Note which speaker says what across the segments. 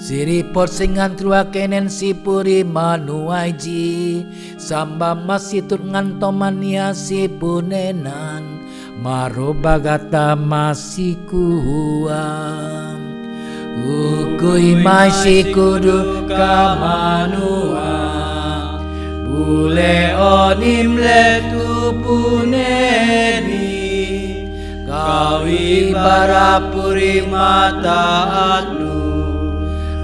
Speaker 1: Siripot singan trua kenen si puri manuaji Samba masitut ngantomania si punenan. Marobagata masikuam Ukui masih kudu kamanua Bule onim letu puneni. Kau ibarapuri mata atu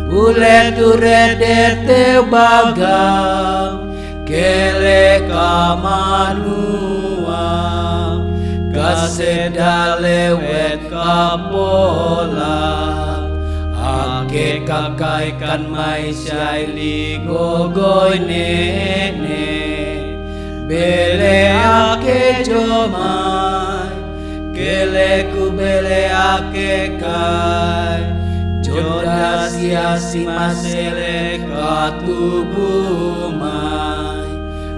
Speaker 1: Reder te bagam Kele kamanua Kasedale wet kapola Ake kakai kan mai syai li gogoy nene Bele ake jomai Kele ku bele ake kai Joda sia si masele katubu mai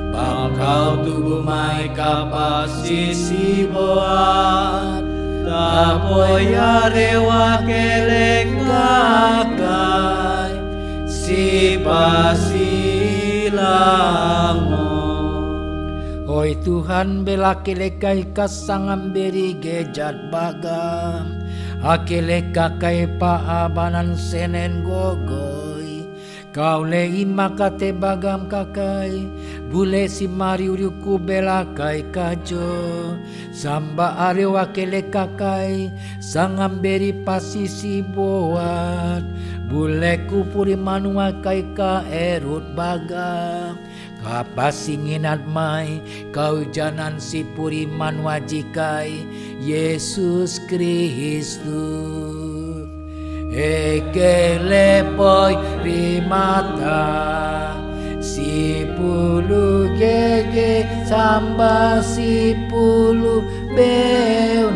Speaker 1: Bakau tubuh mai kapasisi boat. Tapoya rewa kelek kakai Si pasilango Oi Tuhan bela kelekai kasangam beri gejat bagam akile kakay paabanan senen gogo. Kau lei makate bagam kakai Bule si mari uriuku bela kai kajo. Samba are wakele kakai Sangam beri pasisi boat. Bule kupuri manua kai ka erut bagam. Kapasinginat mai kau janan si puri manwajikai Yesus Kristus e che le poi rimata che che samba sipulu beu